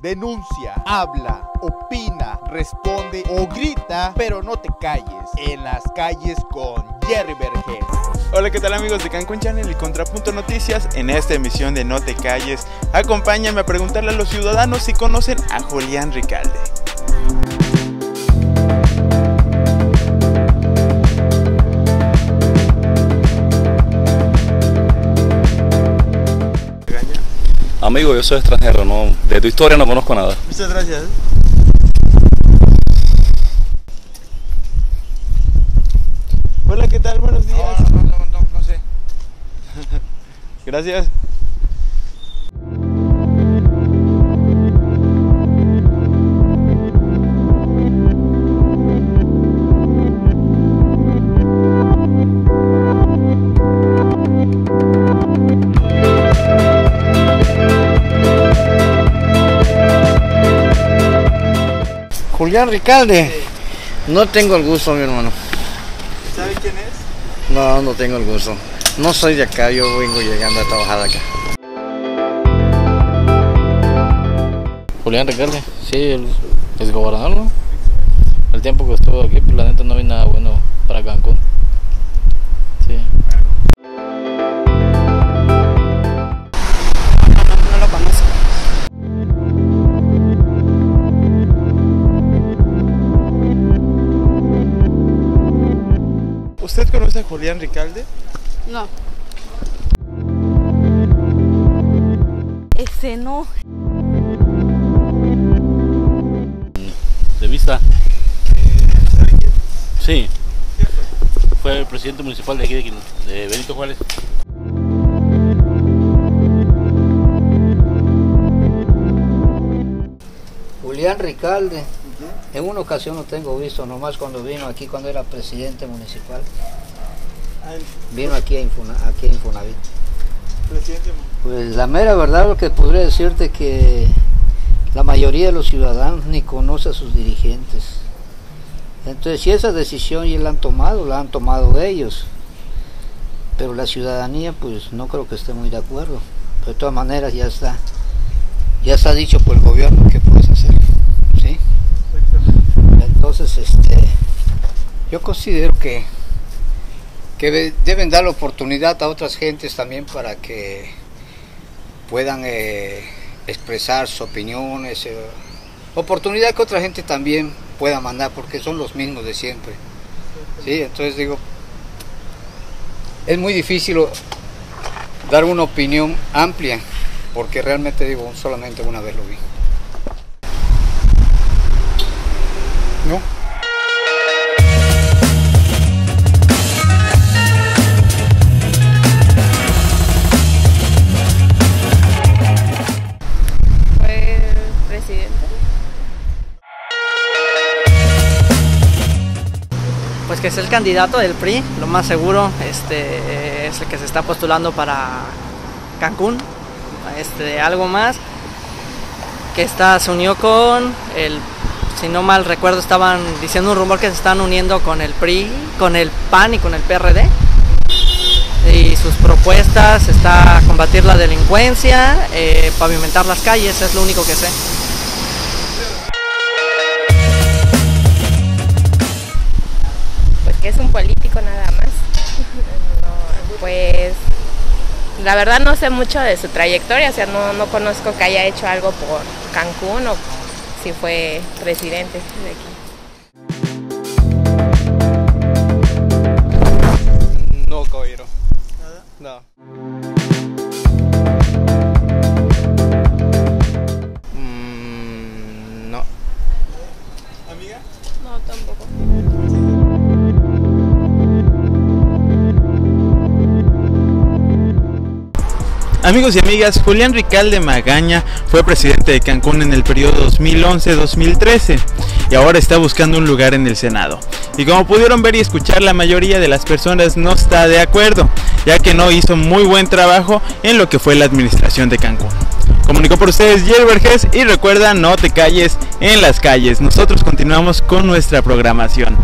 Denuncia, habla, opina, responde o grita, pero no te calles. En las calles con Jerry Vergés. Hola, ¿qué tal amigos de Cancún Channel y Contrapunto Noticias? En esta emisión de No te calles, acompáñame a preguntarle a los ciudadanos si conocen a Julián Ricalde. Amigo, yo soy extranjero, no, de tu historia no conozco nada. Muchas gracias. Hola, ¿qué tal? Buenos días. No, no, no, no sé. Gracias. Julián Ricalde. No tengo el gusto, mi hermano. ¿Sabe quién es? No, no tengo el gusto. No soy de acá, yo vengo llegando a trabajar acá. Julián Ricalde, sí, el, el gobernador, ¿no? El tiempo que estuvo aquí, pues la neta no vi nada bueno para Cancún. ¿Usted conoce a Julián Ricalde? No. Ese no. De vista. Sí. Fue el presidente municipal de aquí, de, de Benito Juárez. Julián Ricalde. En una ocasión lo tengo visto, nomás cuando vino aquí, cuando era presidente municipal. Vino aquí a, Infuna, aquí a Infonavit. Presidente. Pues la mera verdad lo que podría decirte que la mayoría de los ciudadanos ni conoce a sus dirigentes. Entonces si esa decisión ya la han tomado, la han tomado ellos. Pero la ciudadanía pues no creo que esté muy de acuerdo. Pero de todas maneras ya está, ya está dicho por el gobierno que Entonces este yo considero que que de- deben dar la oportunidad a otras gentes también para que puedan eh, expresar sus opiniones, eh, oportunidad que otra gente también pueda mandar, porque son los mismos de siempre. Sí, entonces digo, es muy difícil dar una opinión amplia, porque realmente digo, solamente una vez lo vi. ¿No? Pues que es el candidato del PRI, lo más seguro, este es el que se está postulando para Cancún, este algo más, que está se unió con el si no mal recuerdo estaban diciendo un rumor que se están uniendo con el PRI, con el PAN y con el PRD. Y sus propuestas está combatir la delincuencia, eh, pavimentar las calles, es lo único que sé. Pues que es un político nada más. Pues la verdad no sé mucho de su trayectoria, o sea, no, no conozco que haya hecho algo por Cancún o si fue presidente de aquí. No, caballero. ¿Nada? No. Mm, no. ¿Amiga? No, tampoco. Amigos y amigas, Julián Ricalde Magaña fue presidente de Cancún en el periodo 2011-2013 y ahora está buscando un lugar en el Senado. Y como pudieron ver y escuchar, la mayoría de las personas no está de acuerdo, ya que no hizo muy buen trabajo en lo que fue la administración de Cancún. Comunicó por ustedes Jerry y recuerda no te calles en las calles. Nosotros continuamos con nuestra programación.